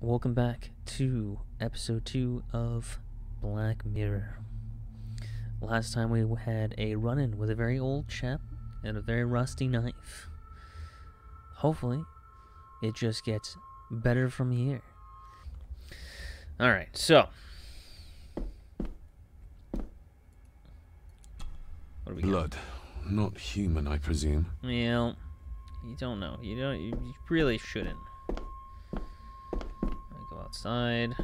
welcome back to episode 2 of Black Mirror. Last time we had a run in with a very old chap and a very rusty knife. Hopefully, it just gets better from here. Alright, so. What do we got? Blood. Not human, I presume. Well, you don't know. You don't. You really shouldn't. Outside.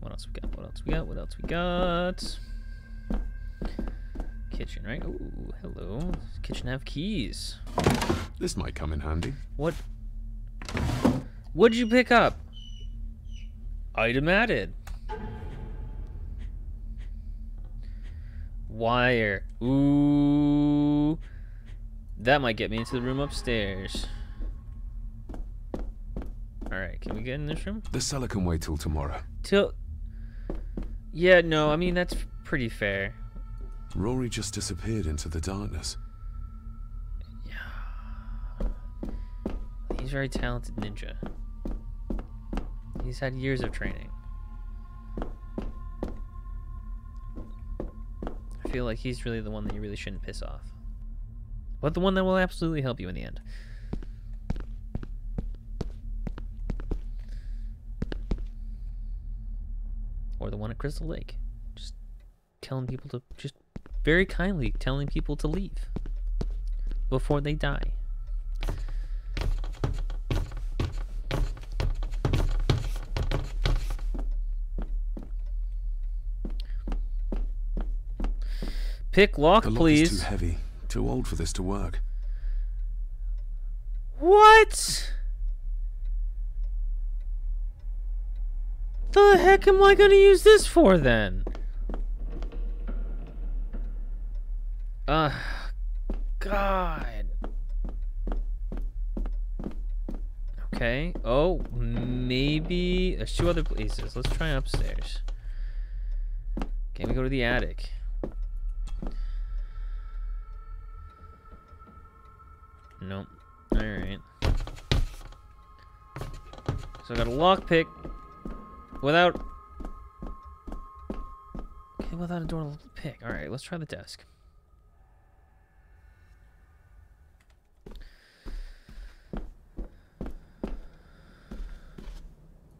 What else we got? What else we got? What else we got? Kitchen, right? Ooh, hello. Kitchen have keys. This might come in handy. What? What'd you pick up? Item added. Wire. Ooh. That might get me into the room upstairs. Alright, can we get in this room? The cellar can wait till tomorrow. Till. Yeah, no, I mean, that's pretty fair. Rory just disappeared into the darkness. Yeah. He's a very talented ninja. He's had years of training. I feel like he's really the one that you really shouldn't piss off. But the one that will absolutely help you in the end. Or the one at Crystal Lake. Just telling people to, just very kindly telling people to leave before they die. Pick lock, The lock please. is too heavy. Too old for this to work. What? The heck am I gonna use this for then? Uh, God. Okay. Oh, maybe a few other places. Let's try upstairs. Can we go to the attic? Nope. Alright. So I got a lockpick without Okay, without a door to pick. Alright, let's try the desk.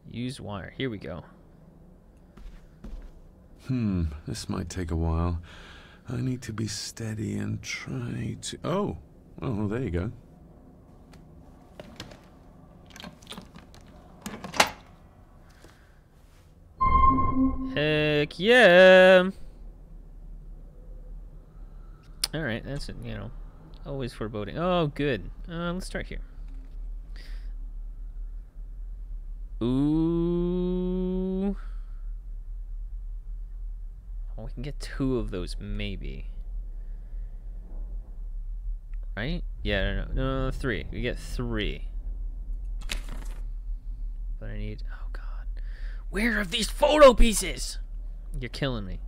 Use wire. Here we go. Hmm, this might take a while. I need to be steady and try to. Oh, well, there you go. Heck yeah! Alright, that's it, you know. Always foreboding. Oh, good. Uh, let's start here. Ooh. Oh, we can get two of those, maybe. Right? Yeah, no, no, no, three. We get three. But I need. Oh, God. Where are these photo pieces? You're killing me.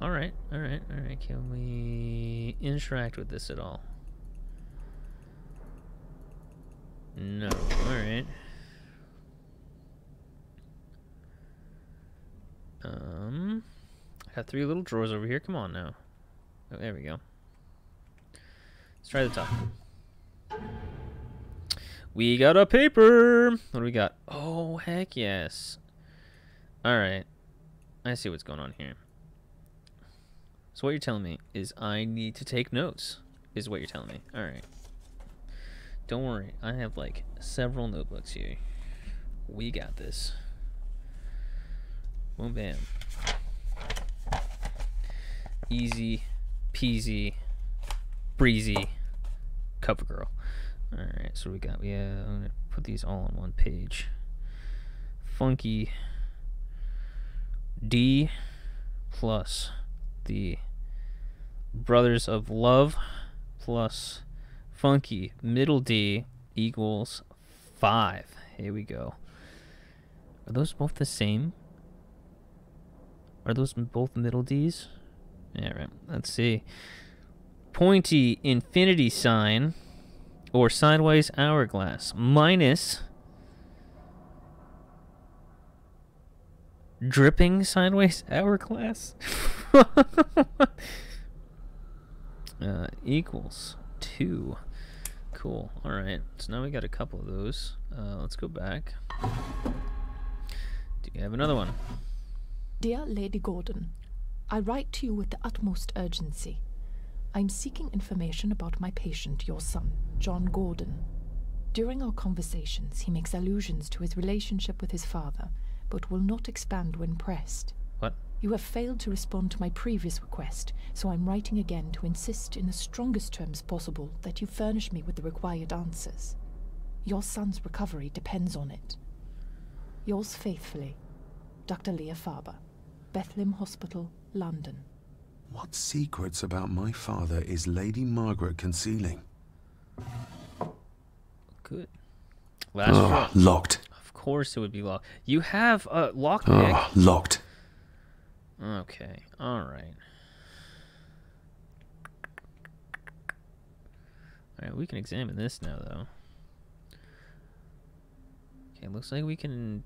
Alright, alright, alright. Can we interact with this at all? No, alright. Um, got three little drawers over here. Come on now. Oh, there we go. Let's try the top. We got a paper. What do we got? Oh, heck yes. All right. I see what's going on here. So what you're telling me is I need to take notes, is what you're telling me. All right. Don't worry. I have like several notebooks here. We got this. Boom, bam. Easy peasy, breezy, cover girl. All right, so we got. Yeah, I'm gonna put these all on one page. Funky D plus the Brothers of Love plus Funky middle D equals five. Here we go. Are those both the same? Are those both middle D's? Yeah, right. Let's see. Pointy infinity sign or sideways hourglass minus dripping sideways hourglass uh, equals two. Cool. All right. So now we got a couple of those. Uh, let's go back. Do you have another one? Dear Lady Gordon, I write to you with the utmost urgency. I am seeking information about my patient, your son, John Gordon. During our conversations, he makes allusions to his relationship with his father, but will not expand when pressed. What? You have failed to respond to my previous request, so I'm writing again to insist in the strongest terms possible that you furnish me with the required answers. Your son's recovery depends on it. Yours faithfully, Dr. Leah Faber, Bethlehem Hospital, London. What secrets about my father is Lady Margaret concealing? Good. Last one. locked. Of course it would be locked. You have a lockpick. Ah, locked. Okay. All right. All right, we can examine this now, though. Okay, looks like we can.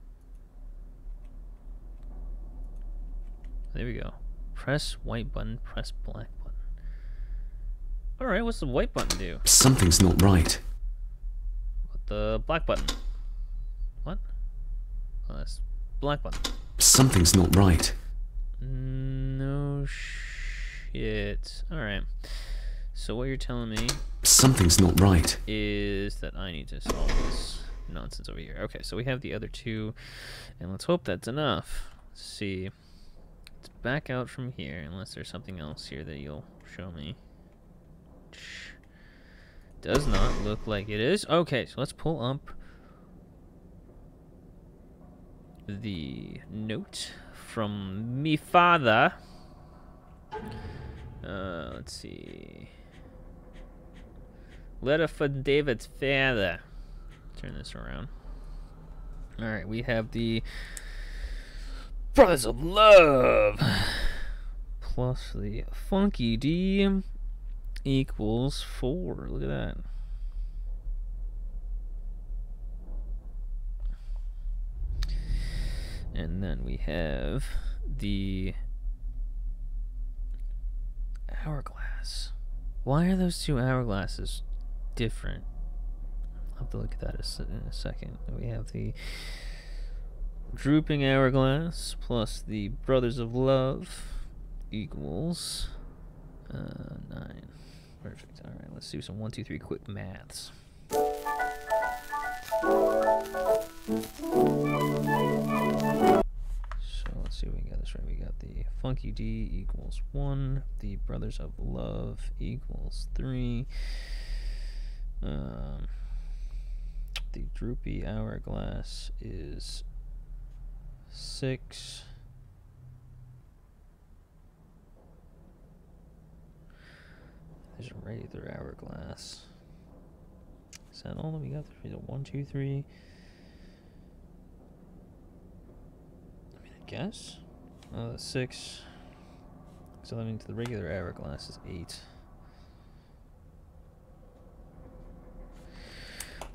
There we go. Press white button, press black button. All right, what's the white button do? Something's not right. What the black button? What? Oh, that's black button. Something's not right. No shit. Alright. So what you're telling me Something's not right. is that I need to solve this nonsense over here. Okay, so we have the other two, and let's hope that's enough. Let's see. Let's back out from here, unless there's something else here that you'll show me. Does not look like it is. Okay, so let's pull up the note from me father. Uh, let's see. Letter from David's father. Turn this around. All right, we have the Brothers of Love plus the Funky D equals four. Look at that. And then we have the hourglass. Why are those two hourglasses different? I'll have to look at that in a second. We have the drooping hourglass plus the brothers of love equals uh, nine. Perfect. All right, let's do some one, two, three quick maths. So let's see if we can get this right. We got the Funky D equals 1. The Brothers of Love equals 3. Um, the Droopy Hourglass is 6. There's a regular hourglass. Is that all that we got? There's 1, 2, 3. I mean, I guess. Uh, that's six. So that means the regular hourglass is eight.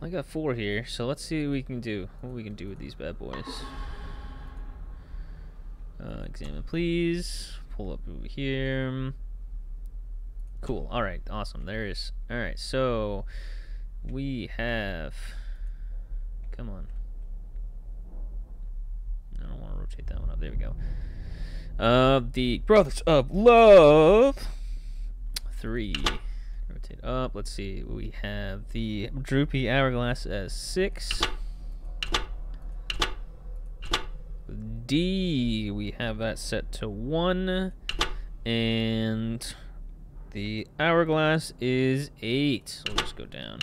I got four here, so let's see what we can do. What we can do with these bad boys. Uh, examine, please. Pull up over here. Cool. All right. Awesome. There is. All right. So we have. Come on. I don't want to rotate that one up. There we go. Uh, the Brothers of Love. Three. Rotate up. Let's see. We have the Droopy Hourglass as six. D. We have that set to one. And the Hourglass is eight. So we'll just go down.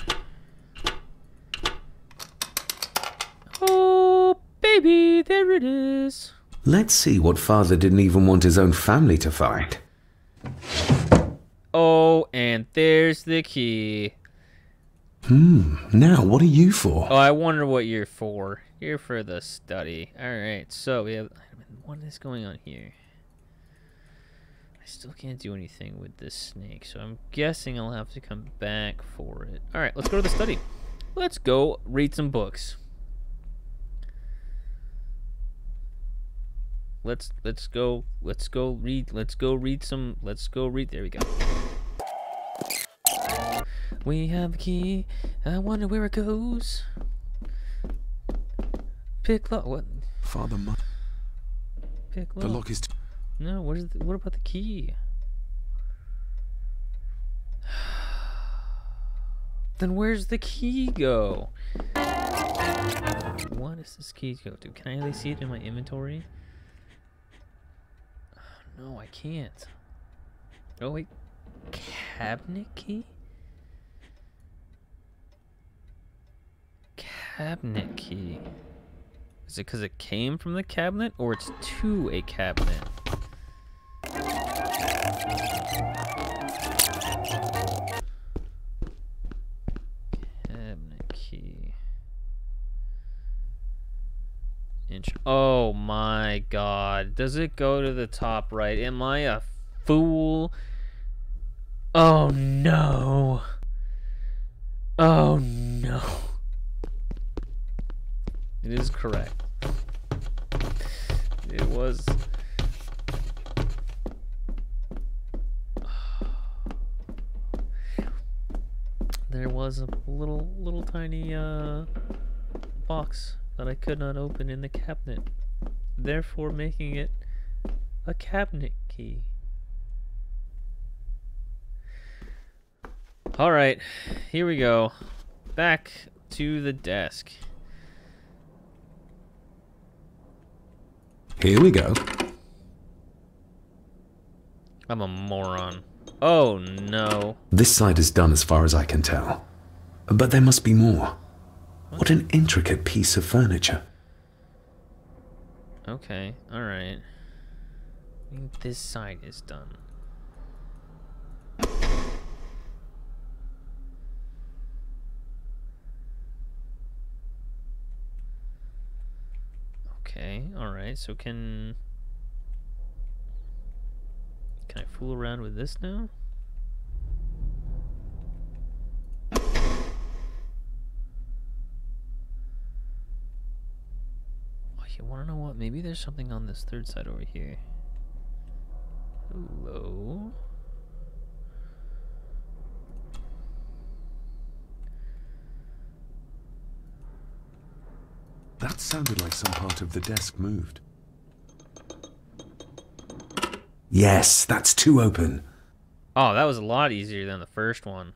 Oh, baby, there it is. Let's see what father didn't even want his own family to find. Oh, and there's the key. Hmm, now what are you for? Oh, I wonder what you're for. You're for the study. All right, so we have what is going on here? I still can't do anything with this snake, so I'm guessing I'll have to come back for it. Alright, let's go to the study. Let's go read some books. Let's let's go let's go read let's go read some let's go read there we go. We have the key. I wonder where it goes. Pick lock what Father, Mu- pick lock. the lock. is. No, what is the, what about the key? then where's the key go? What does this key go to? Can I at least see it in my inventory? No, I can't. Oh wait, cabinet key? Cabinet key. Is it because it came from the cabinet or it's to a cabinet? Cabinet key. Inch. Oh my god. Does it go to the top right? Am I a fool? Oh no. Oh no. It is correct. It was. There was a little, little tiny uh, box that I could not open in the cabinet, therefore making it a cabinet key. All right, here we go. Back to the desk. Here we go. I'm a moron. Oh no. This side is done as far as I can tell. But there must be more. What an intricate piece of furniture. Okay, alright. I think this side is done. Okay, alright, so can... Can I fool around with this now? You wanna know what? Maybe there's something on this third side over here. Hello? That sounded like some part of the desk moved. Yes, that's two open. Oh, that was a lot easier than the first one.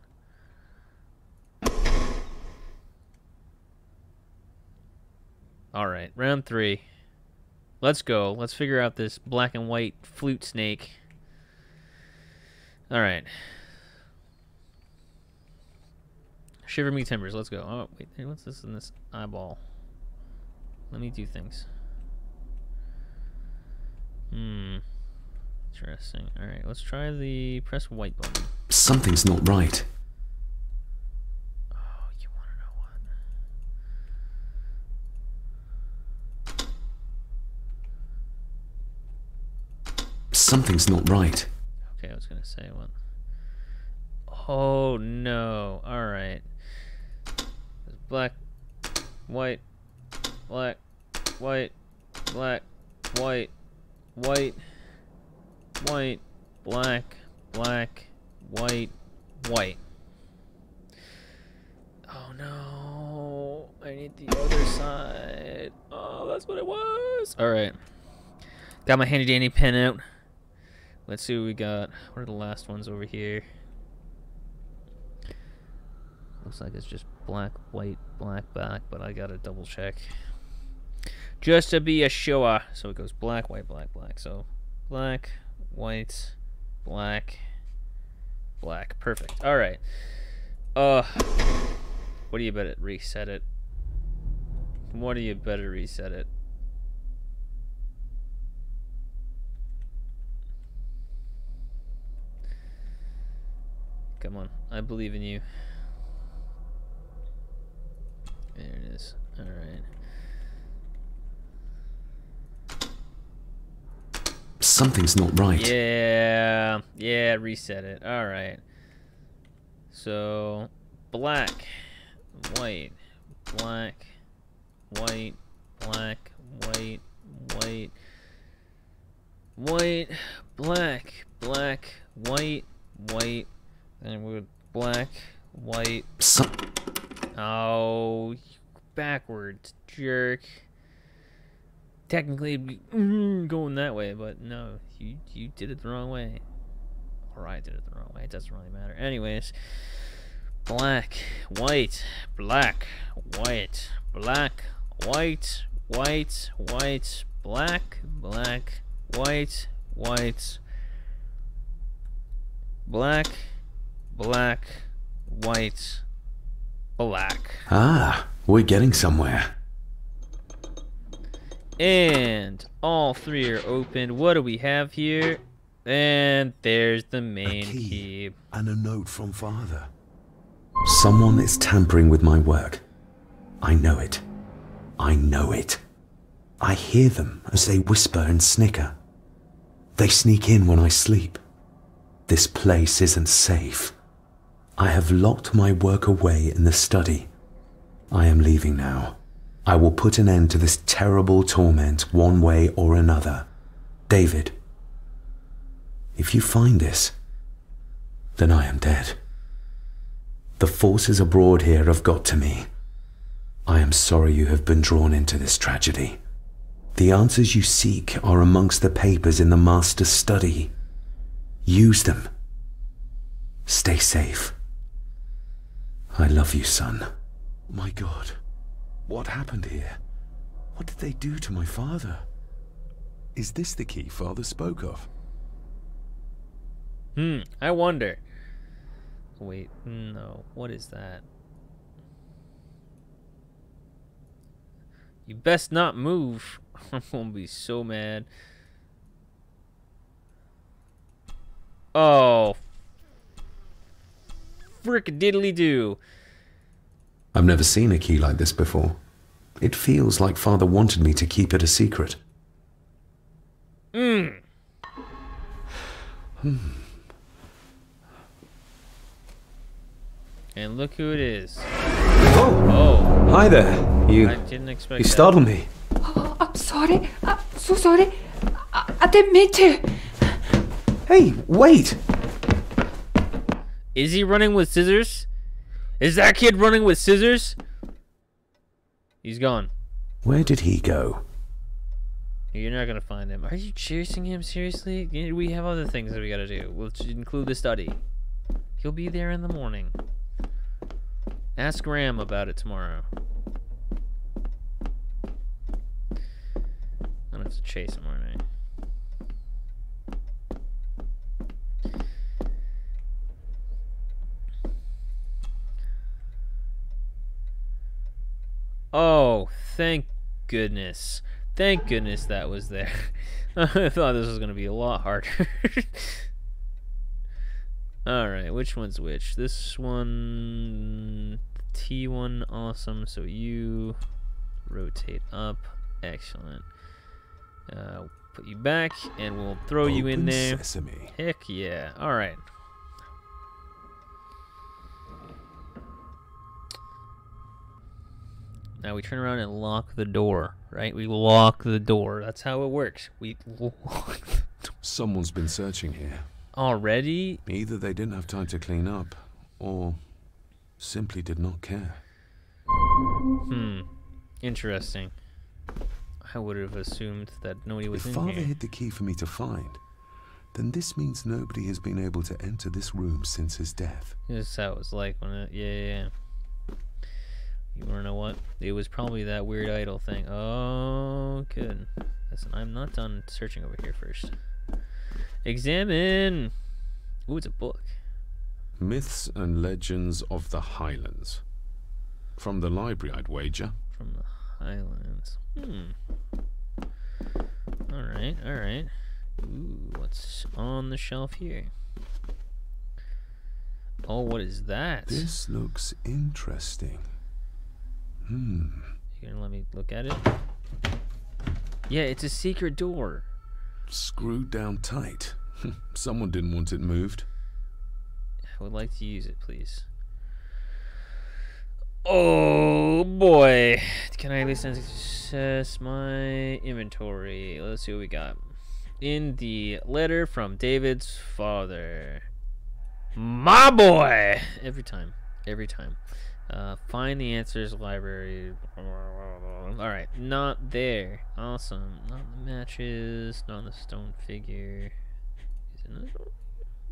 Alright, round three. Let's go. Let's figure out this black and white flute snake. Alright. Shiver me timbers, let's go. Oh, wait, what's this in this eyeball? Let me do things. Hmm. Interesting. Alright, let's try the press white button. Something's not right. Oh, you want to know what? Something's not right. Okay, I was gonna say what. Oh no! All right. Black, white, black, white, black, white, white, white, black, black, white, white. Oh no! I need the other side. Oh, that's what it was. All right. Got my handy dandy pen out. Let's see what we got. What are the last ones over here? Looks like it's just black, white, black, black, but I gotta double check. Just to be a sure. So it goes black, white, black, black. So black, white, black, black. Perfect. Alright. Uh what do you better reset it? What do you better reset it? Come on, I believe in you. There it is. Alright. Something's not right. Yeah, yeah, reset it. All right. So, black, white, black, white, black, white, white, white, black, black, white, white, and we would black, white. Some Oh, backwards, jerk. Technically, it'd be mm, going that way, but no, you you did it the wrong way. Or I did it the wrong way. It doesn't really matter. Anyways, black, white, black, white, black, white, white, white, black, black, white, white, black, black, white, black. Ah, we're getting somewhere. And all three are open. What do we have here? And there's the main key. key. And a note from father. Someone is tampering with my work. I know it. I know it. I hear them as they whisper and snicker. They sneak in when I sleep. This place isn't safe. I have locked my work away in the study. I am leaving now. I will put an end to this terrible torment one way or another. David, if you find this, then I am dead. The forces abroad here have got to me. I am sorry you have been drawn into this tragedy. The answers you seek are amongst the papers in the Master's study. Use them. Stay safe. I love you, son. My God, what happened here? What did they do to my father? Is this the key father spoke of? Hmm, I wonder. Wait, no. What is that? You best not move. I'm gonna be so mad. Oh. Frick diddly do. I've never seen a key like this before. It feels like father wanted me to keep it a secret. Mmm. And look who it is. Oh, Oh, hi there. You I didn't expect you that. startled me. Oh, I'm sorry. I'm so sorry. I, I didn't mean to. Hey, wait. Is he running with scissors? Is that kid running with scissors? He's gone. Where did he go? You're not gonna find him. Are you chasing him seriously? We have other things that we gotta do. We'll include the study. He'll be there in the morning. Ask Ram about it tomorrow. I don't have to chase him, aren't I? Oh, thank goodness. Thank goodness that was there. I thought this was going to be a lot harder. Alright, which one's which? This one. T1, awesome. So you rotate up. Excellent. Uh, put you back, and we'll throw you in there. Sesame. Heck yeah. Alright. Now we turn around and lock the door, right? We lock the door. That's how it works. We lock Someone's been searching here. Already? Either they didn't have time to clean up, or simply did not care. Hmm. Interesting. I would have assumed that nobody was If in father here. hid the key for me to find, then this means nobody has been able to enter this room since his death. This is how it was like when it. Yeah, yeah, yeah. You wanna know what? It was probably that weird idol thing. Oh, good. Listen, I'm not done searching over here first. Examine. Ooh, it's a book. Myths and Legends of the Highlands. From the library, I'd wager. From the Highlands. Hmm. Alright, alright. Ooh, what's on the shelf here? Oh, what is that? This looks interesting. Hmm. You gonna let me look at it? Yeah, it's a secret door. Screwed down tight. Someone didn't want it moved. I would like to use it, please. Oh boy. Can I at least access my inventory? Let's see what we got. In the letter from David's father. My boy! Every time. Every time. Uh, find the answers library. Alright, not there. Awesome. Not the matches, not the stone figure.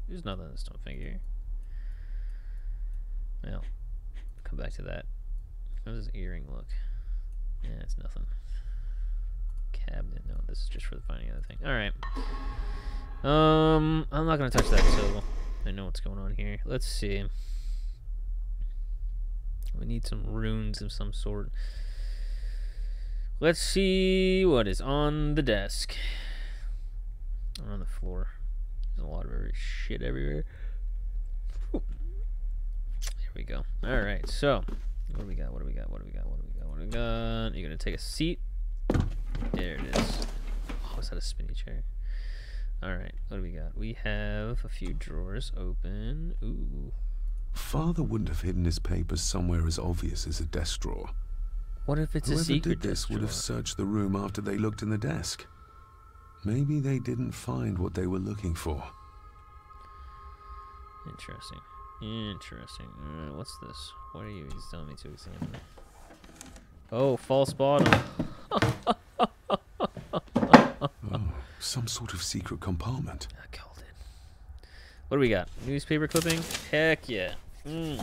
There's nothing in the stone figure. Well, come back to that. How does his earring look? Yeah, it's nothing. Cabinet. No, this is just for the finding other thing. Alright. Um, I'm not gonna touch that so I know what's going on here. Let's see. We need some runes of some sort. Let's see what is on the desk. Or on the floor. There's a lot of shit everywhere. There we go. All right. So, what do we got? What do we got? What do we got? What do we got? What do we got? You're gonna take a seat. There it is. Oh, is that a spinny chair? All right. What do we got? We have a few drawers open. Ooh. Father wouldn't have hidden his papers somewhere as obvious as a desk drawer. What if it's a Whoever secret did this would have searched the room after they looked in the desk. Maybe they didn't find what they were looking for. Interesting. Interesting. Uh, what's this? What are you he's telling me to examine? Oh, false bottom. Oh, some sort of secret compartment. I called it. What do we got? Newspaper clipping? Heck yeah. Mm.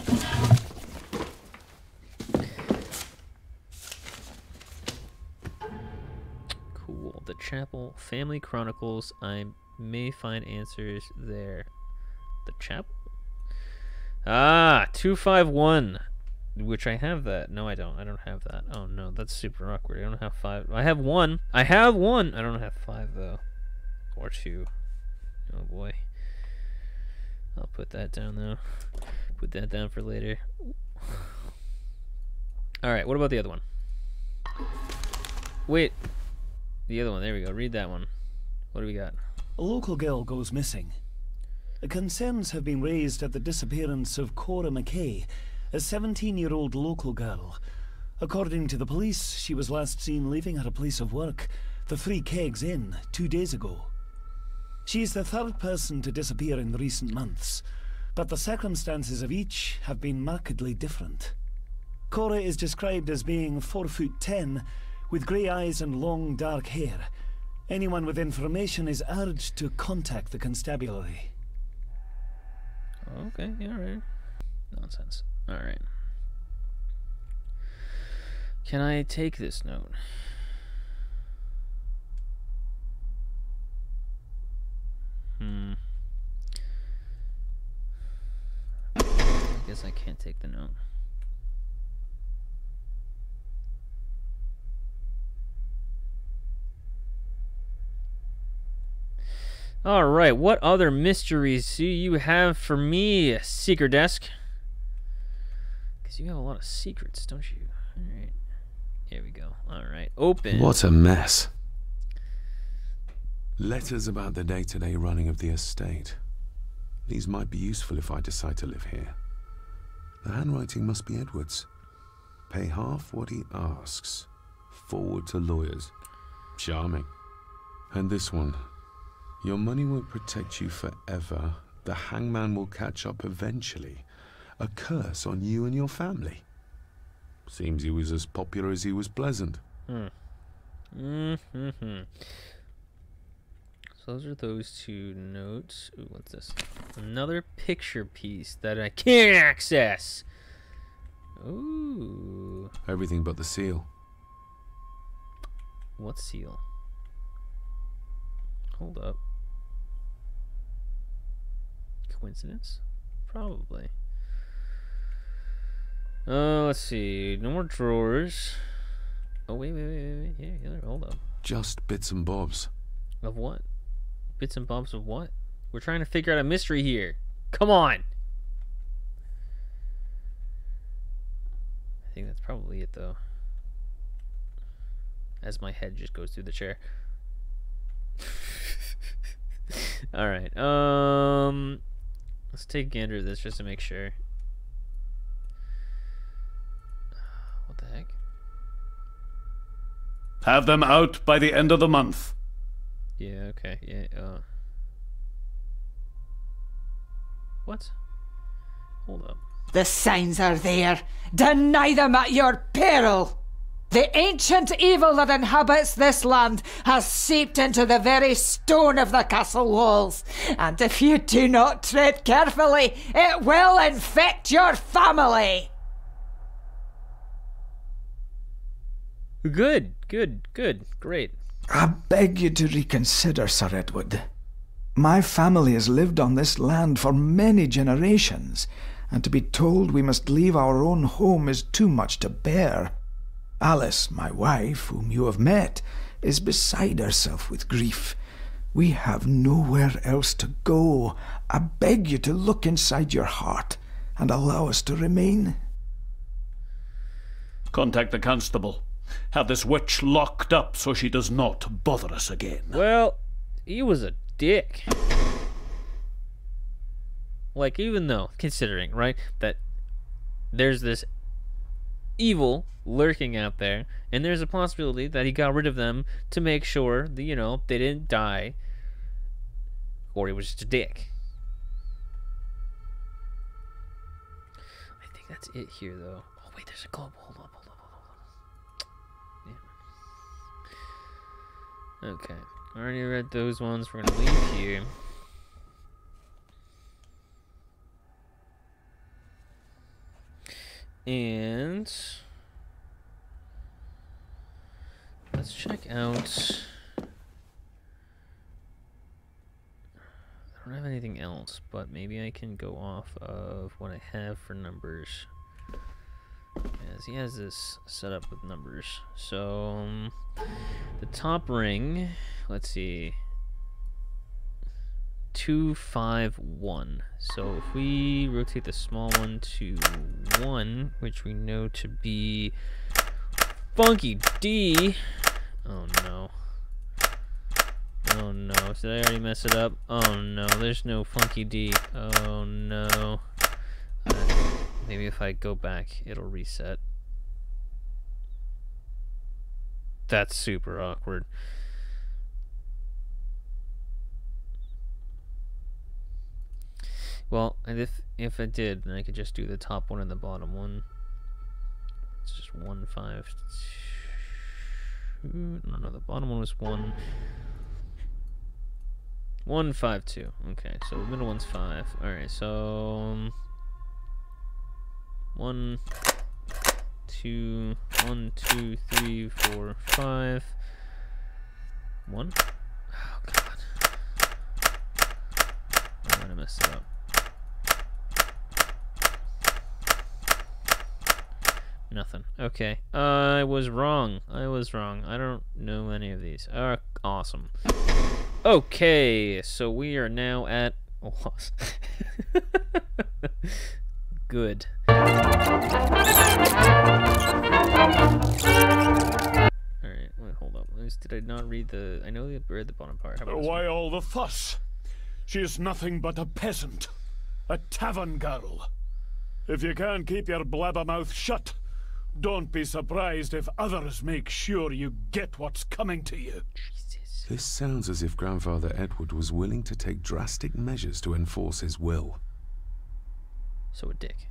Cool. The Chapel Family Chronicles. I may find answers there. The Chapel? Ah, 251. Which I have that. No, I don't. I don't have that. Oh no, that's super awkward. I don't have five. I have one. I have one. I don't have five though. Or two. Oh boy. I'll put that down though. Put that down for later. Alright, what about the other one? Wait. The other one, there we go. Read that one. What do we got? A local girl goes missing. Concerns have been raised at the disappearance of Cora McKay, a 17-year-old local girl. According to the police, she was last seen leaving her place of work, the Three Kegs Inn, two days ago. She is the third person to disappear in recent months, but the circumstances of each have been markedly different. Cora is described as being 4 foot 10, with grey eyes and long dark hair. Anyone with information is urged to contact the constabulary. Okay, alright. Nonsense. Alright. Can I take this note? Hmm. I guess I can't take the note. All right, what other mysteries do you have for me, Secret Desk? Because you have a lot of secrets, don't you? All right. Here we go. All right, open. What a mess. Letters about the day-to-day running of the estate. These might be useful if I decide to live here. The handwriting must be Edward's. Pay half what he asks. Forward to lawyers. Charming. And this one. Your money won't protect you forever. The hangman will catch up eventually. A curse on you and your family. Seems he was as popular as he was pleasant. Hmm. Mm-hmm. So those are those two notes. Ooh, what's this? Another picture piece that I can't access. Ooh. Everything but the seal. What seal? Hold up. Coincidence? Probably. Uh, let's see. No more drawers. Oh, wait, wait, wait, wait, here, hold up. Just bits and bobs. Of what? Bits and bobs of what? We're trying to figure out a mystery here. Come on! I think that's probably it, though. As my head just goes through the chair. All right. Um, let's take gander this just to make sure. What the heck? Have them out by the end of the month. Yeah. Okay. Yeah. Uh. What? Hold up. The signs are there. Deny them at your peril. The ancient evil that inhabits this land has seeped into the very stone of the castle walls, and if you do not tread carefully, it will infect your family. Good. Good. Good. Great. I beg you to reconsider, Sir Edward. My family has lived on this land for many generations, and to be told we must leave our own home is too much to bear. Alice, my wife, whom you have met, is beside herself with grief. We have nowhere else to go. I beg you to look inside your heart and allow us to remain. Contact the constable. Have this witch locked up so she does not bother us again. Well, he was a dick. Like, even though, considering, right, that there's this evil lurking out there, and there's a possibility that he got rid of them to make sure that, you know, they didn't die, or he was just a dick. I think that's it here, though. Oh, wait, there's a globe. Hold up, Okay. I already read those ones. We're gonna leave here. And let's check out. I don't have anything else, but maybe I can go off of what I have for numbers. He has this set up with numbers. So, um, the top ring, let's see. 251. So if we rotate the small one to 1, which we know to be Funky D. Oh no. Oh no. Did I already mess it up? Oh no. There's no Funky D. Oh no. Maybe if I go back, it'll reset. That's super awkward. Well, and if if it did, then I could just do the top one and the bottom one. It's just one five two. No, no, the bottom one was one. One five two. Okay, so the middle one's five. All right, so um, one, two, one, two, three, four, five. One. Oh God. I'm gonna mess it up. Nothing. Okay. I was wrong. I was wrong. I don't know any of these. Uh, awesome. Okay, so we are now at... Good. Alright, wait, hold up. Did I not read the... I know I read the bottom part. How about? Why all the fuss? She is nothing but a peasant, a tavern girl. If you can't keep your blabbermouth shut, don't be surprised if others make sure you get what's coming to you. Jesus. This sounds as if Grandfather Edward was willing to take drastic measures to enforce his will. So a dick.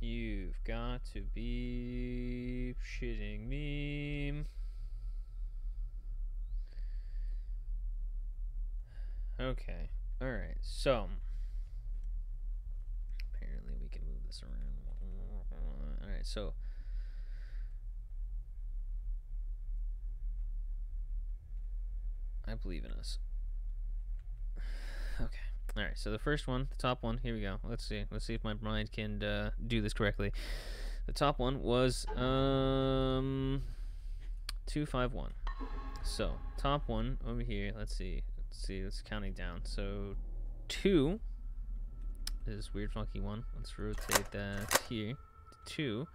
You've got to be shitting me. Okay. Alright, so apparently we can move this around. Alright, so I believe in us. Okay. Alright, so the first one, the top one, here we go. Let's see. Let's see if my mind can uh, do this correctly. The top one was um 251. So, top one over here, let's see. Let's see, let's counting down. So, 2 This weird funky one. Let's rotate that here. Two.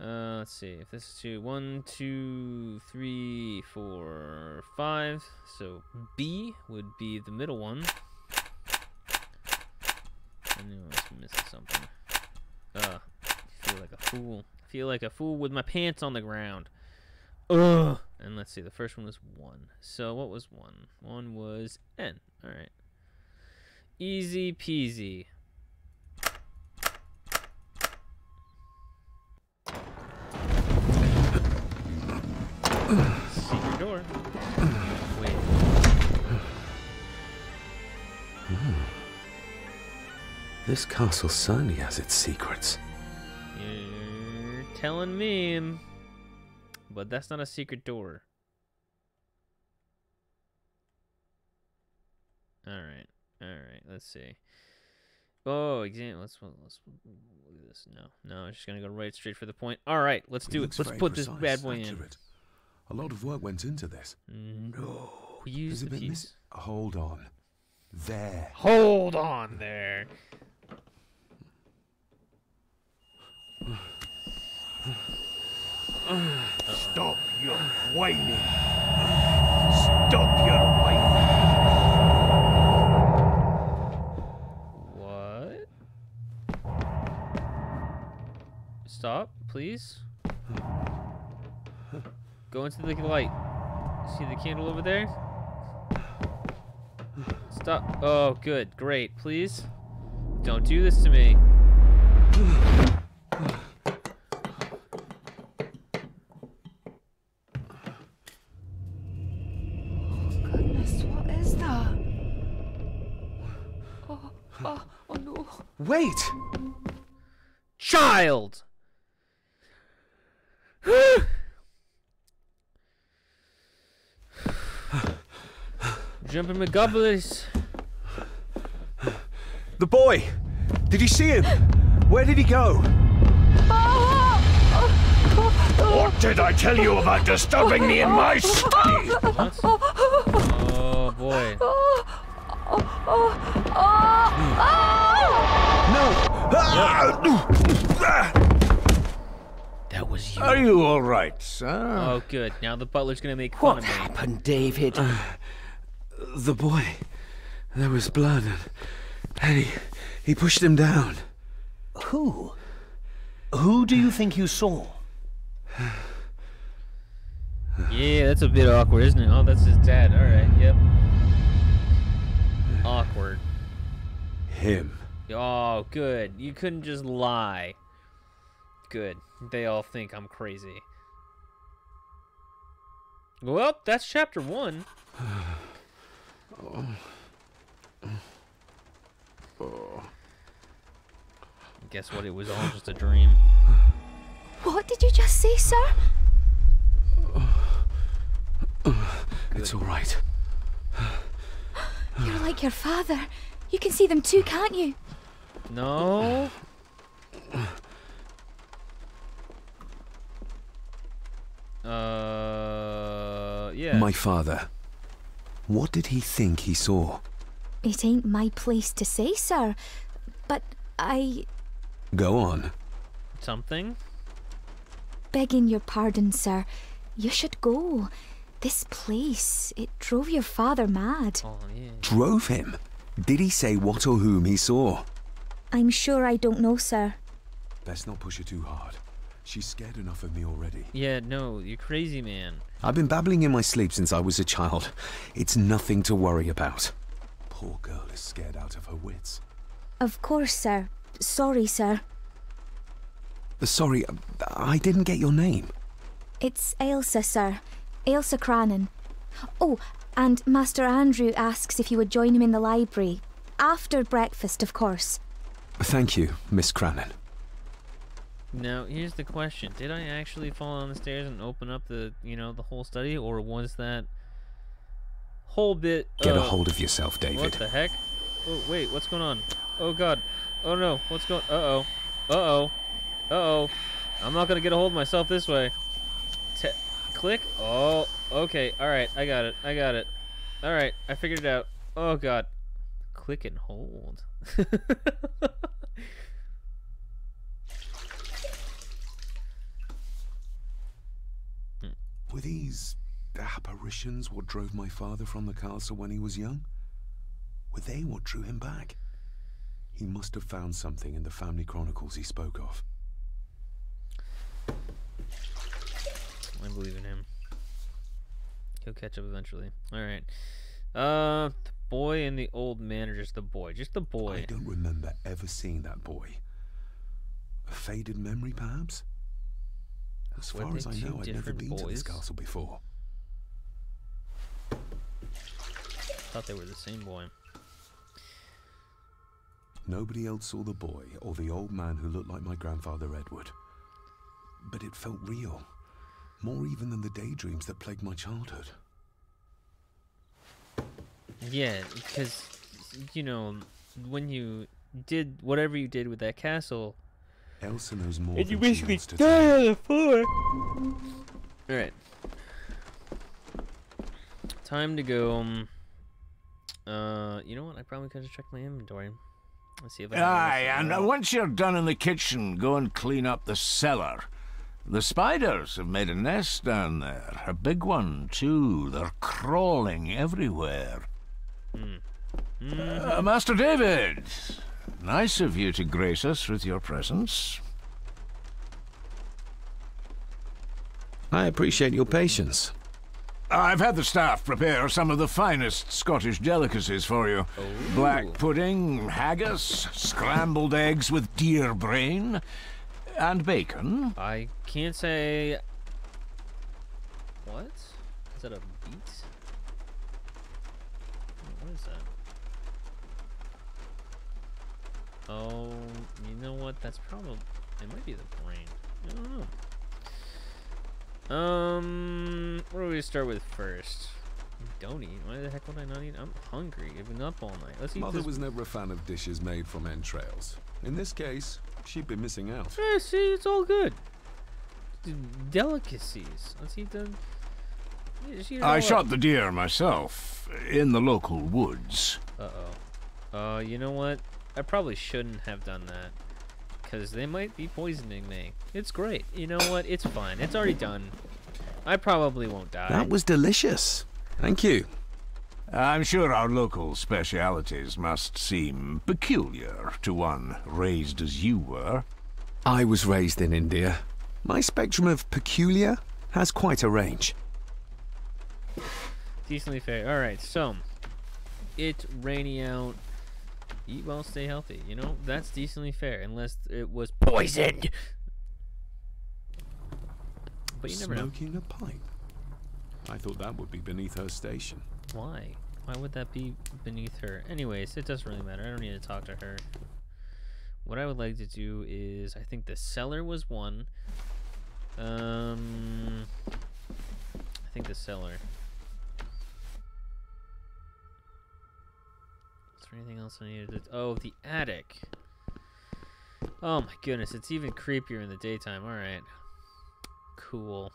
Uh, let's see. If this is two, one, two, three, four, five. So B would be the middle one. I knew I was missing something. Uh, I feel like a fool. I feel like a fool with my pants on the ground. Ugh. And let's see. The first one was one. So what was one? One was N. All right. Easy peasy. Secret door. Wait. This castle certainly has its secrets. You're telling me. But that's not a secret door. Alright. Alright, let's see. Oh, exam. Let's, let's look at this. No, no, I'm just gonna go right straight for the point. All right, let's do it. Let's put this bad boy in. Accurate. A lot of work went into this. Mm-hmm. No, use There's a the piece. miss- Hold on. There. Hold on there. Stop your whining. Stop your whining. What? Stop, please. Go into the light. See the candle over there? Stop. Oh, good. Great. Please. Don't do this to me. Oh goodness, what oh, oh, oh, is that? Oh, oh, oh no. Wait! Child! Jumping McGubblies. The boy! Did you see him? Where did he go? What did I tell you about disturbing me in my study? What? Oh boy. No! Ah! That was you. Are you all right, sir? Oh good. Now the butler's gonna make fun what of me. happened, David? Uh, The boy. There was blood and, and he, he pushed him down. Who? Who do you think you saw? Yeah, that's a bit awkward, isn't it? Oh, that's his dad. All right. Yep. Awkward. Him. Oh, good. You couldn't just lie. Good. They all think I'm crazy. Well, that's chapter one. Guess what? It was all just a dream. What did you just say, sir? It's all right. You're like your father. You can see them too, can't you? No. Uh, yeah. My father. What did he think he saw? It ain't my place to say, sir. But I, Go on. Something. begging your pardon, sir, you should go. This place, it drove your father mad. Oh yeah. Drove him? Did he say what or whom he saw? I'm sure I don't know, sir. Best not push her too hard. She's scared enough of me already. Yeah. No, you're crazy, man. I've been babbling in my sleep since I was a child. It's nothing to worry about. Poor girl is scared out of her wits. Of course, sir. Sorry, sir. Uh, sorry, uh, I didn't get your name. It's Ailsa, sir. Ailsa Cranon. Oh, and Master Andrew asks if you would join him in the library. After breakfast, of course. Thank you, Miss Cranon. Now, here's the question: Did I actually fall down the stairs and open up the, you know, the whole study, or was that whole bit? Get a hold of yourself, David. What the heck? Oh wait, what's going on? Oh god. Oh no, what's going? Uh oh. Uh oh. Uh oh. I'm not gonna get a hold of myself this way. Te- click. Oh. Okay. All right. I got it. I got it. All right. I figured it out. Oh god. Click and hold. Were these apparitions what drove my father from the castle when he was young? Were they what drew him back? He must have found something in the family chronicles he spoke of. I believe in him. He'll catch up eventually. All right. Uh, the boy and the old man are just the boy. Just the boy. I don't remember ever seeing that boy. A faded memory, perhaps? As far as I know, I've never been to this castle before. Thought they were the same boy. Nobody else saw the boy or the old man who looked like my grandfather Edward. But it felt real. More even than the daydreams that plagued my childhood. Yeah, because you know when you did whatever you did with that castle, Elsa knows more and you basically wants to died tell. on the floor. All right. Time to go. Um, uh, you know what? I probably could have checked my inventory. Let's see if I. have Aye, and else. once you're done in the kitchen, go and clean up the cellar. The spiders have made a nest down there. A big one, too. They're crawling everywhere. Uh, Master David, nice of you to grace us with your presence. I appreciate your patience. I've had the staff prepare some of the finest Scottish delicacies for you. Oh. Black pudding, haggis, scrambled eggs with deer brain, and bacon. I can't say. What? Is that a beat? What is that? Oh, you know what? That's probably. It might be the brain. I don't know. Um, where do we start with first? Don't eat. Why the heck would I not eat? I'm hungry. I've been up all night. Let's eat Mother this. was never a fan of dishes made from entrails. In this case, she'd be missing out. Yeah, see, it's all good. D- Delicacies. Let's eat the. yeah, just eat it all I up. shot the deer myself in the local woods. Uh-oh. Uh, you know what? I probably shouldn't have done that. Because they might be poisoning me. It's great. You know what? It's fine. It's already done. I probably won't die. That was delicious. Thank you. I'm sure our local specialities must seem peculiar to one raised as you were. I was raised in India. My spectrum of peculiar has quite a range. Decently fair. Alright, so. It's rainy out. Eat well, stay healthy. You know, that's decently fair. Unless it was poisoned. But you never know. Smoking a pipe. I thought that would be beneath her station. Why? Why would that be beneath her? Anyways, it doesn't really matter. I don't need to talk to her. What I would like to do is, I think the cellar was one. Um, I think the cellar. Else I needed to? Oh, the attic. Oh my goodness, it's even creepier in the daytime. All right, cool.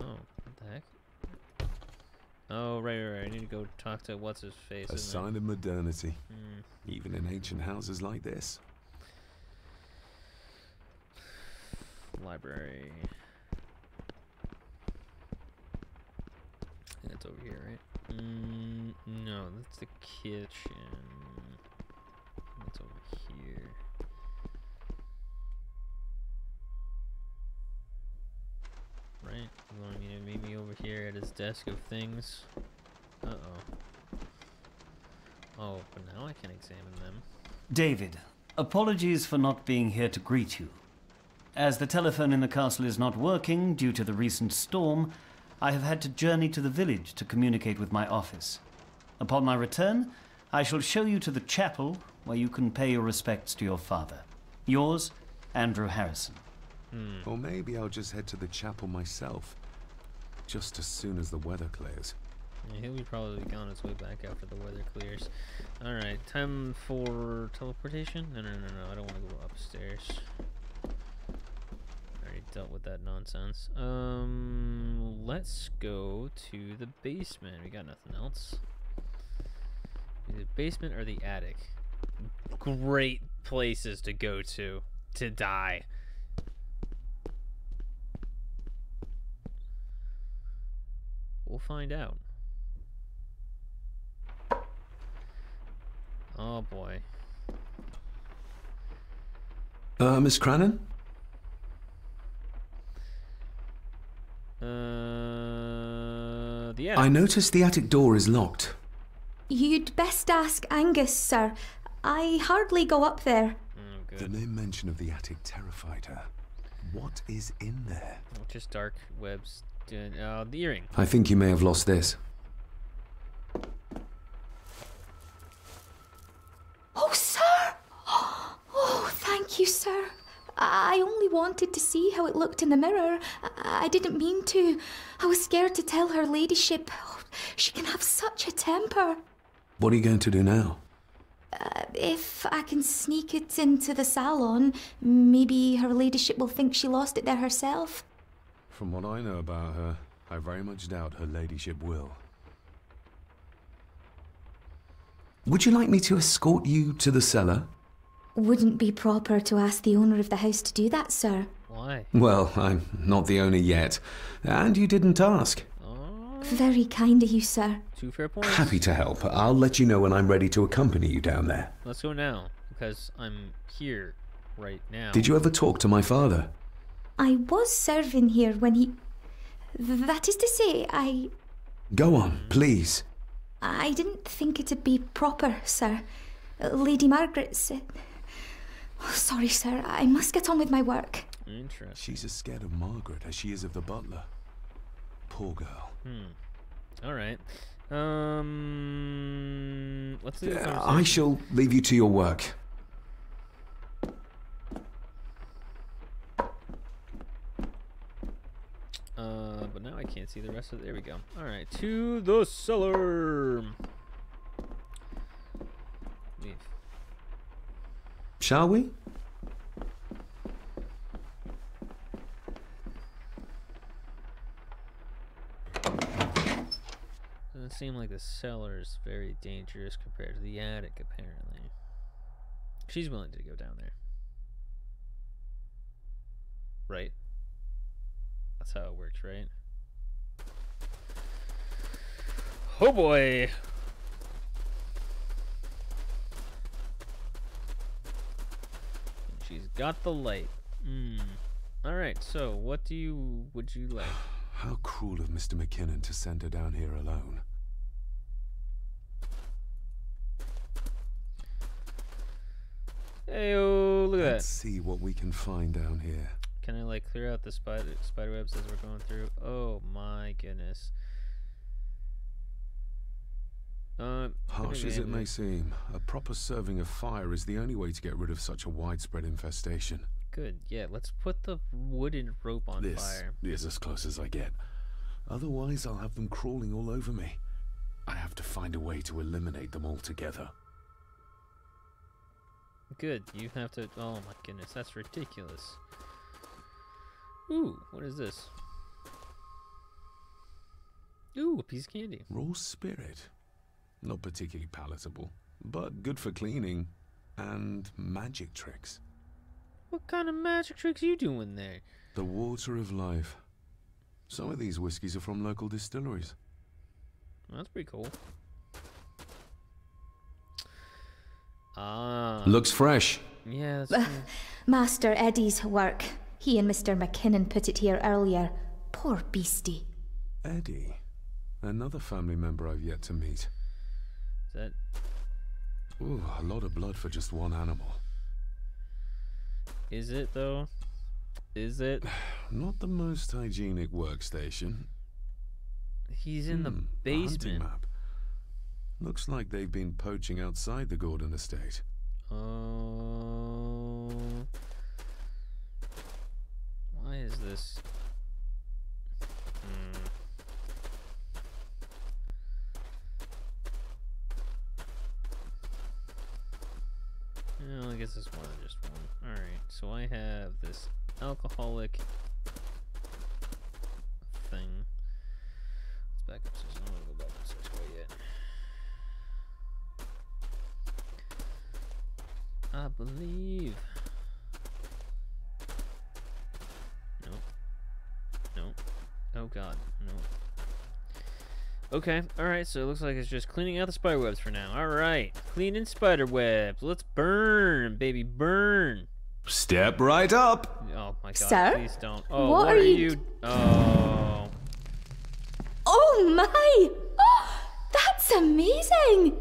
Oh, what the heck? Oh, right, right, right. I need to go talk to what's his face. A isn't it? sign of modernity. Mm. Even in ancient houses like this. Library. I think That's over here, right? Mm, no, that's the kitchen. That's over here. Right? You want me to meet me over here at his desk of things? Uh-oh. Oh, but now I can examine them. David, apologies for not being here to greet you. As the telephone in the castle is not working due to the recent storm, I have had to journey to the village to communicate with my office. Upon my return, I shall show you to the chapel where you can pay your respects to your father. Yours, Andrew Harrison. Hmm. Or maybe I'll just head to the chapel myself. Just as soon as the weather clears. Yeah, he'll be probably on his way back after the weather clears. Alright, time for teleportation? No, no, no, no, I don't want to go upstairs. Dealt with that nonsense. Um, let's go to the basement. We got nothing else. The basement or the attic? Great places to go to to die. We'll find out. Oh boy. Uh, Miss Cranon? Uh, the attic. I noticed the attic door is locked. You'd best ask Angus, sir. I hardly go up there. Oh, The name mention of the attic terrified her. What is in there? Oh, just dark webs. Doing, uh, the earring. I think you may have lost this. Oh, sir! Oh, thank you, sir. I only wanted to see how it looked in the mirror. I I didn't mean to. I was scared to tell her ladyship. Oh, she can have such a temper. What are you going to do now? Uh, if I can sneak it into the salon, maybe her ladyship will think she lost it there herself. From what I know about her, I very much doubt her ladyship will. Would you like me to escort you to the cellar? Wouldn't be proper to ask the owner of the house to do that, sir. Why? Well, I'm not the owner yet. And you didn't ask. Oh. Very kind of you, sir. Two fair points. Happy to help. I'll let you know when I'm ready to accompany you down there. Let's go now, because I'm here right now. Did you ever talk to my father? I was serving here when he. That is to say, I. Go on, please. I didn't think it'd be proper, sir. Uh, Lady Margaret said. Oh, sorry, sir. I must get on with my work. Interesting. She's as scared of Margaret as she is of the butler. Poor girl. Hmm. All right. Um. Let's do Uh, I shall leave you to your work. Uh, but now I can't see the rest of. it. There we go. All right, to the cellar. Leave. Shall we? Doesn't seem like the cellar is very dangerous compared to the attic, apparently. She's willing to go down there. Right? That's how it works, right? Oh boy! She's got the light. Hmm. Alright, so what do you would you like? How cruel of Mr. McKinnon to send her down here alone. Hey, oh, look at Let's that. see what we can find down here. Can I like clear out the spider spider webs as we're going through? Oh my goodness. Uh, Harsh as it may seem, a proper serving of fire is the only way to get rid of such a widespread infestation. Good. Yeah, let's put the wooden rope on this fire. is as close as I get. Otherwise, I'll have them crawling all over me. I have to find a way to eliminate them altogether. Good. You have to. Oh my goodness, that's ridiculous. Ooh, what is this? Ooh, a piece of candy. Raw spirit. Not particularly palatable, but good for cleaning and magic tricks. What kind of magic tricks are you doing there? The water of life. Some of these whiskies are from local distilleries. That's pretty cool. Ah. Looks fresh. Yeah, that's Uh. Master Eddie's work. He and Mr. McKinnon put it here earlier. Poor beastie. Eddie. Another family member I've yet to meet. That Ooh, a lot of blood for just one animal. is it though? Is it? Not the most hygienic workstation. He's in the Hmm, hunting basement. map. Looks like they've been poaching outside the Gordon estate. Oh. Why is this? Hmm. Well, I guess it's more than just one. Alright, so I have this alcoholic thing. Let's back up six. I don't want to go back up six quite yet. I believe. Nope. Nope. Oh god, nope. Okay, alright, so it looks like it's just cleaning out the spider webs for now. Alright, cleaning spider webs. Let's burn, baby, burn. Step right up. Oh my god, Sir? please don't. Oh, What what, are are you you? Oh. Oh my! Oh, that's amazing!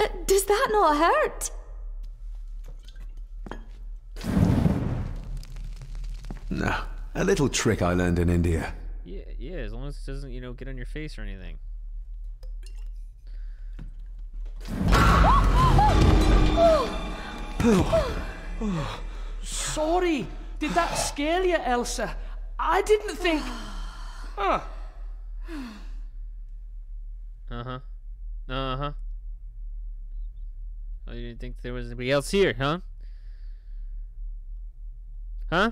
Uh, does that not hurt? No, a little trick I learned in India. Yeah, yeah, as long as it doesn't, you know, get on your face or anything. Sorry. Did that scare you, Ailsa? I didn't think. Huh. Uh huh. Uh huh. Oh, you didn't think there was anybody else here, huh? Huh?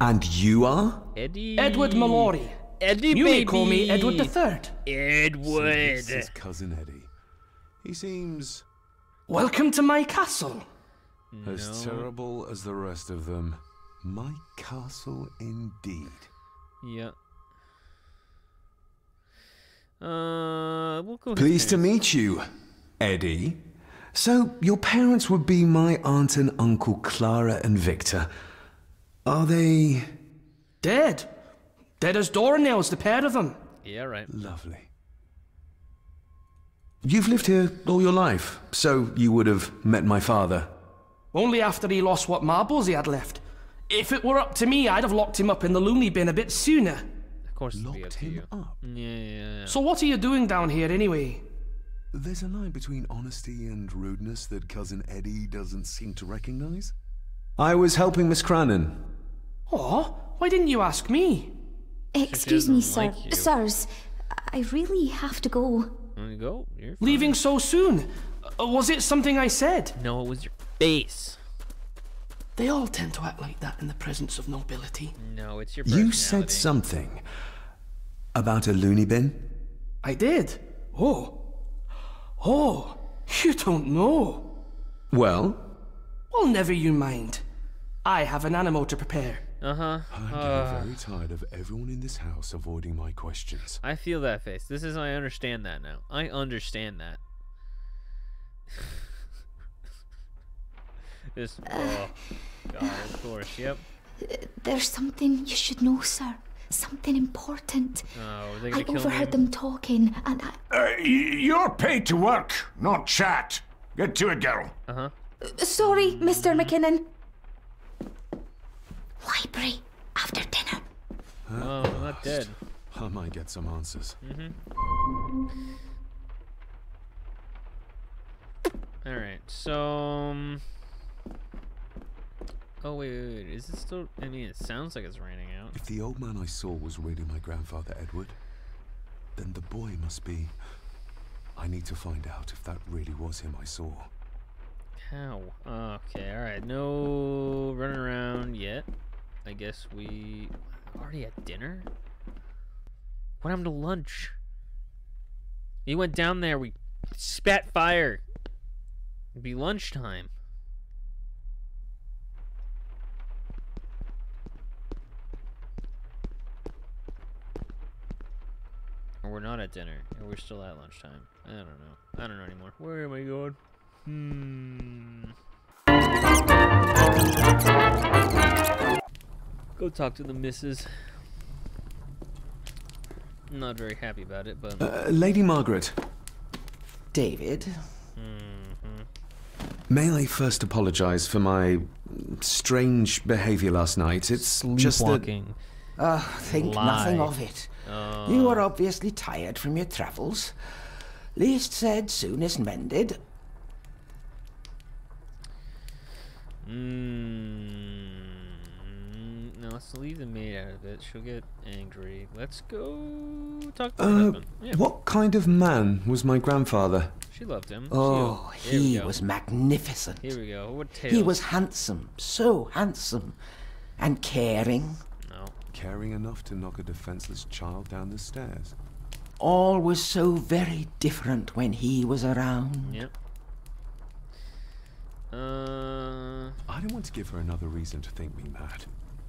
And you are? Eddie. Edward Mallory. Eddie, You baby. may call me Edward the Third. So Edward. this is cousin Eddie. He seems Welcome to my castle. as terrible as the rest of them. My castle indeed. Yeah. Uh, we'll go. Pleased to meet you, Eddie. So, your parents would be my aunt and uncle Clara and Victor. Are they. Dead. Dead as doornails, the pair of them. Yeah, right. Lovely. You've lived here all your life, so you would have met my father. Only after he lost what marbles he had left. If it were up to me, I'd have locked him up in the loony bin a bit sooner. Of course, it'll be up Locked him you. up. Yeah, yeah, yeah. So what are you doing down here anyway? There's a line between honesty and rudeness that cousin Eddie doesn't seem to recognize. I was helping Miss Cranon. Oh, why didn't you ask me? Excuse me, sir. like. Sirs, I really have to go. There you go. You're fine. Leaving so soon? Uh, was it something I said? No, it was your face. They all tend to act like that in the presence of nobility. No, it's your. You said something about a loony bin? I did. Oh. Oh, you don't know. Well, Well, never you mind. I have an animal to prepare. Uh huh. I'm getting very tired of everyone in this house avoiding my questions. I feel that face. This is. I understand that now. I understand that. this. Oh, God, of course. Yep. There's something you should know, sir. Something important. Oh, are they I gonna kill overheard me? them talking, and I. Uh, you're paid to work, not chat. Get to it, girl. Uh huh. Sorry, Mr. McKinnon. Library after dinner. Oh, I'm not dead. I might get some answers. Mm hmm All right. So. Um, oh wait, wait, wait. Is it still? I mean, it sounds like it's raining out. If the old man I saw was really my grandfather Edward, then the boy must be. I need to find out if that really was him I saw. How? Okay. All right. No running around yet. I guess we already at dinner. What happened to lunch? He went down there. We spat fire. It'd be lunchtime. Or we're not at dinner, or we're still at lunchtime. I don't know. I don't know anymore. Where am I going? Hmm. Go talk to the missus. I'm not very happy about it, but uh, Lady Margaret, David, may I first apologize for my strange behavior last night? It's just that. sleepwalking. ah, think nothing of it. Uh, You are obviously tired from your travels. Least said, soonest mended. Mm, no, let's leave the maid out of it. She'll get angry. Let's go talk to her Uh. Yeah, what kind of man was my grandfather? she loved him. Oh, here he was magnificent. Here we go. What He was handsome, so handsome, and caring. No. Caring enough to knock a defenseless child down the stairs. All was so very different when he was around. Yep. Uh, I don't want to give her another reason to think me mad.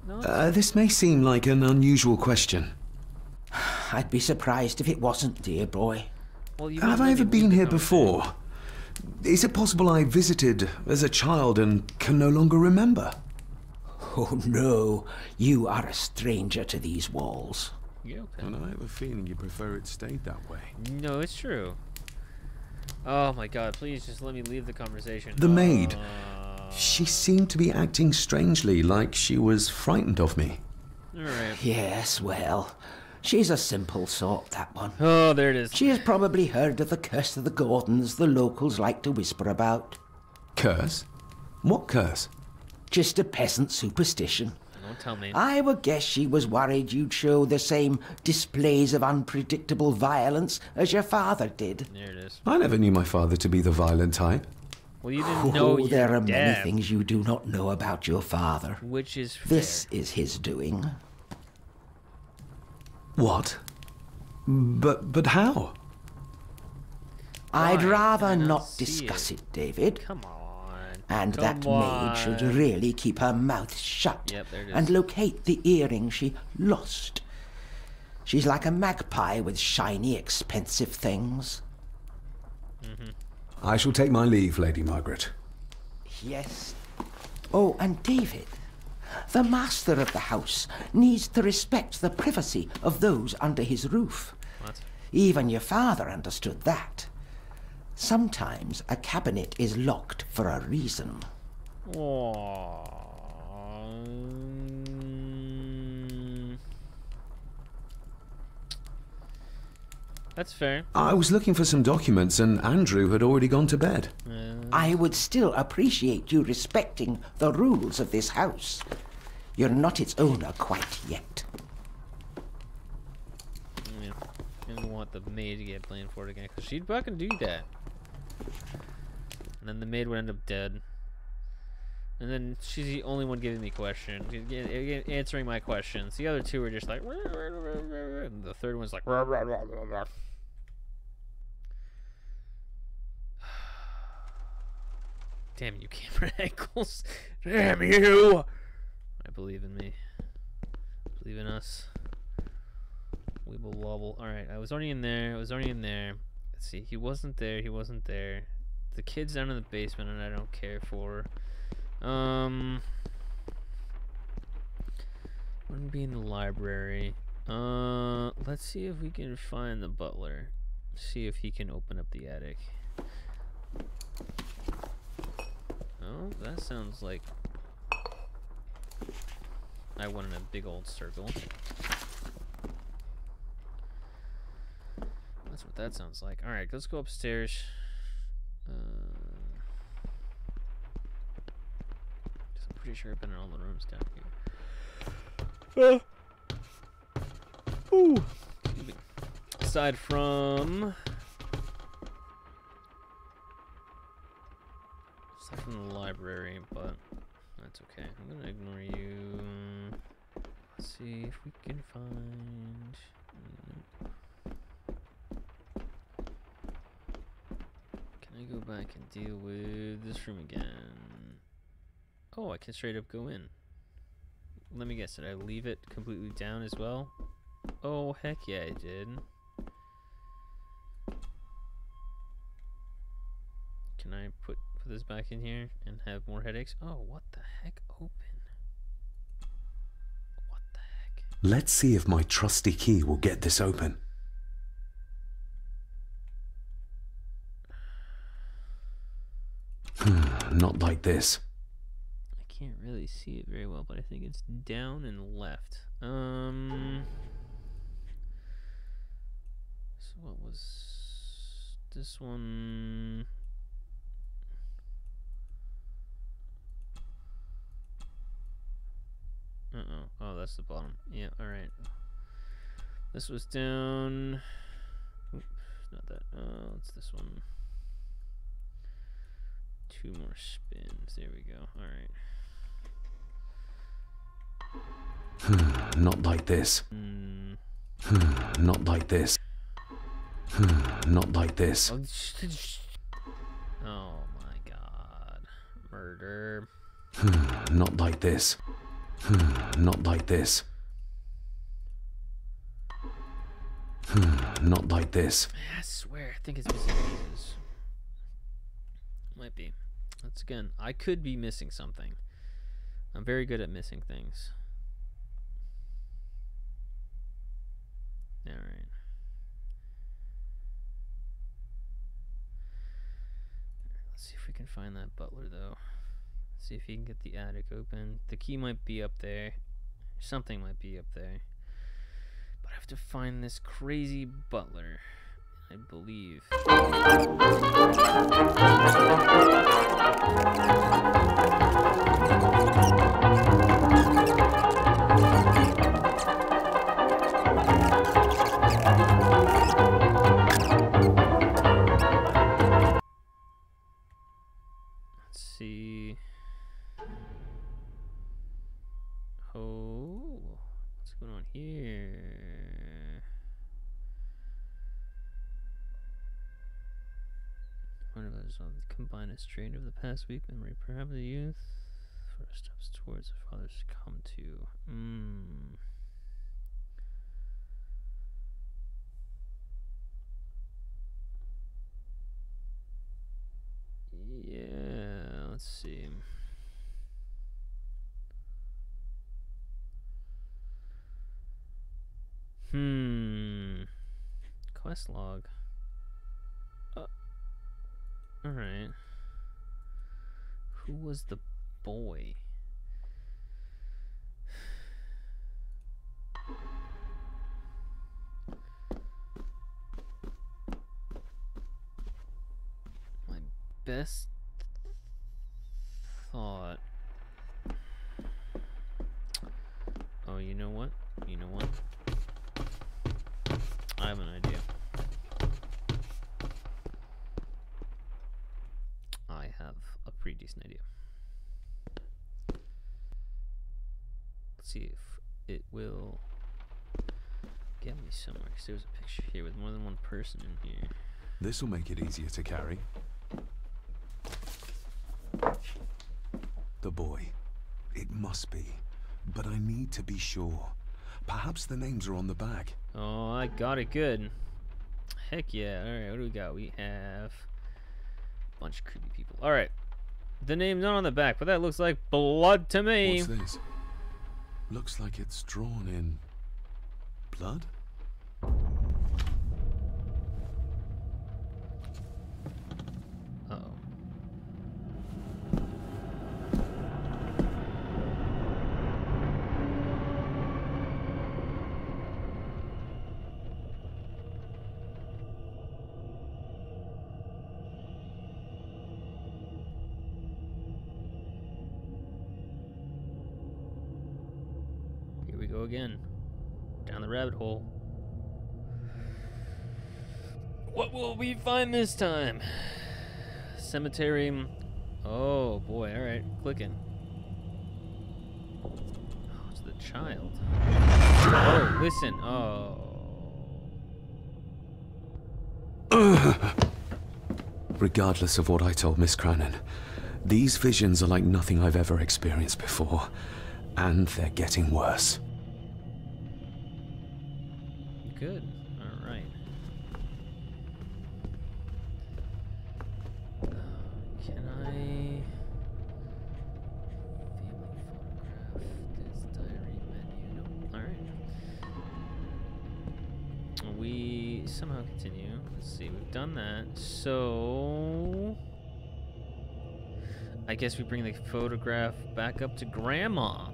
No. Uh, this may seem like an unusual question. I'd be surprised if it wasn't, dear boy. well, you Have I ever been here conversation. before? Is it possible I visited as a child and can no longer remember? Oh no, you are a stranger to these walls. Yeah, okay. And I have a feeling you prefer it stayed that way. No, it's true. Oh my god, please just let me leave the conversation. The maid. Uh, She seemed to be acting strangely, like she was frightened of me. Alright. Yes, well, she's a simple sort, that one. Oh, there it is. She has probably heard of the curse of the Gordons the locals like to whisper about. Curse? What curse? Just a peasant superstition. Don't tell me. I would guess she was worried you'd show the same displays of unpredictable violence as your father did. There it is. I never knew my father to be the violent type. Well, you didn't know Oh, there are many things you do not know about your father. Which is fair. This is his doing. What? But but how? I'd rather I not not discuss it? it, David. Come on. And Come that maid should really keep her mouth shut Yep, there it is. and locate the earring she lost. She's like a magpie with shiny, expensive things. Mm-hmm. I shall take my leave, Lady Margaret. Yes. Oh, and David, the master of the house needs to respect the privacy of those under his roof. What? Even your father understood that. Sometimes a cabinet is locked for a reason. Aww. That's fair. I was looking for some documents and Andrew had already gone to bed. I would still appreciate you respecting the rules of this house. You're not its owner quite yet. Yeah. I didn't want the maid to get blamed for it again, because she'd fucking do that. And then the maid would end up dead. And then she's the only one giving me questions, g- eh, answering my questions. The other two are just like, and the third one's like, damn you, camera Ankles, Damn you. I believe in me. Believe in us. Weeble wobble. Alright, I was already in there. I was already in there. Let's see. He wasn't there. He wasn't there. The kid's down in the basement and I don't care for. Um. Wouldn't be in the library. Uh, let's see if we can find the butler. See if he can open up the attic. Oh, that sounds like I went in a big old circle. That's what that sounds like. Alright, let's go upstairs. Uh, 'cause I'm pretty sure I've been in all the rooms down here. Uh. Ooh. Aside from. Aside from the library, but that's okay. I'm gonna ignore you. Let's see if we can find. Can I go back and deal with this room again? Oh, I can straight up go in. Let me guess, did I leave it completely down as well? Oh, heck yeah, I did. Can I put put this back in here and have more headaches? Oh, what the heck? Open. What the heck? Let's see if my trusty key will get this open. Hmm, not like this. Can't really see it very well, but I think it's down and left. Um. So what was this one? Uh oh. Oh, that's the bottom. Yeah. All right. This was down. Not that. Oh, it's this one. Two more spins. There we go. All right. Hmm, not like this. Not like this. Not like this. Oh, oh my god. Murder. Not like this. Not like this. Not like this. I swear, I think it's missing pieces. Might be. Once again, I could be missing something. I'm very good at missing things. Alright. Let's see if we can find that butler, though. see if he can get the attic open. The key might be up there. Something might be up there. But I have to find this crazy butler. I believe. One of us on the combined strain of the past week, memory perhaps the youth. First steps towards the father's come to. Mm. Yeah, let's see. Hmm. Quest log. Alright. Who was the boy? My best thought. Oh, you know what? You know what? I have an idea. I have a pretty decent idea. Let's see if it will get me somewhere. Because there's a picture here with more than one person in here. This'll make it easier to carry. The boy. It must be. But I need to be sure. Perhaps the names are on the back. Oh, I got it good. Heck yeah. Alright, what do we got? We have a bunch of creepy people. Alright. The name's not on the back, but that looks like blood to me. What's this? Looks like it's drawn in blood? What will we find this time? Cemetery. Oh boy, alright, clicking. Oh, it's the child. Oh, listen. Oh. Regardless of what I told Miss Cranon, these visions are like nothing I've ever experienced before. And they're getting worse. Good. Alright. Can I. Family photograph. This diary menu. Nope. Alright. We somehow continue. Let's see. We've done that. So. I guess we bring the photograph back up to Grandma.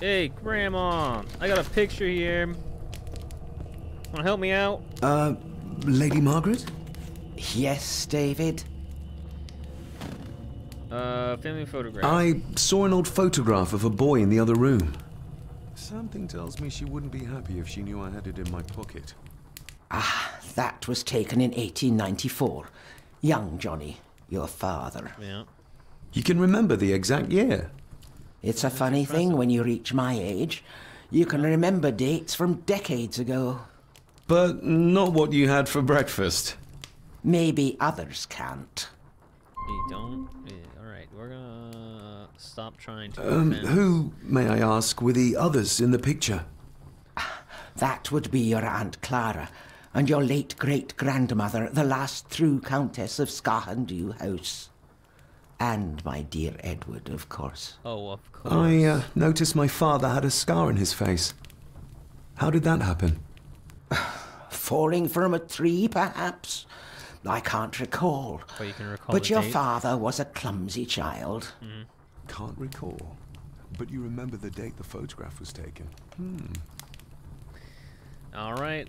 Hey, Grandma! I got a picture here. Wanna help me out? Uh, Lady Margaret? Yes, David? Uh, family photograph. I saw an old photograph of a boy in the other room. Something tells me she wouldn't be happy if she knew I had it in my pocket. Ah, that was taken in 1894. Young Johnny, your father. Yeah. You can remember the exact year. It's a funny thing when you reach my age. You can remember dates from decades ago. But not what you had for breakfast. Maybe others can't. You don't. Yeah, all right, we're gonna stop trying to. Um, defend- who, may I ask, were the others in the picture? That would be your Aunt Clara and your late great grandmother, the last true Countess of Scahandew House. And my dear Edward, of course. Oh, of course. I uh, noticed my father had a scar in his face. How did that happen? Falling from a tree, perhaps? I can't recall. But you can recall But the your date? father was a clumsy child. Can't recall. But you remember the date the photograph was taken. Hmm. All right.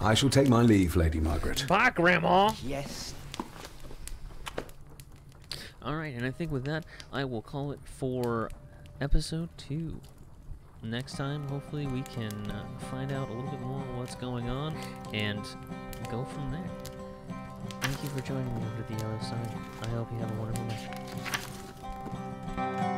I shall take my leave, Lady Margaret. Bye, Grandma. Yes. All right, and I think with that, I will call it for episode two. Next time, hopefully, we can uh, find out a little bit more what's going on and go from there. Thank you for joining me over the other side. I hope you have a wonderful night.